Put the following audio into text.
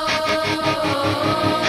oh.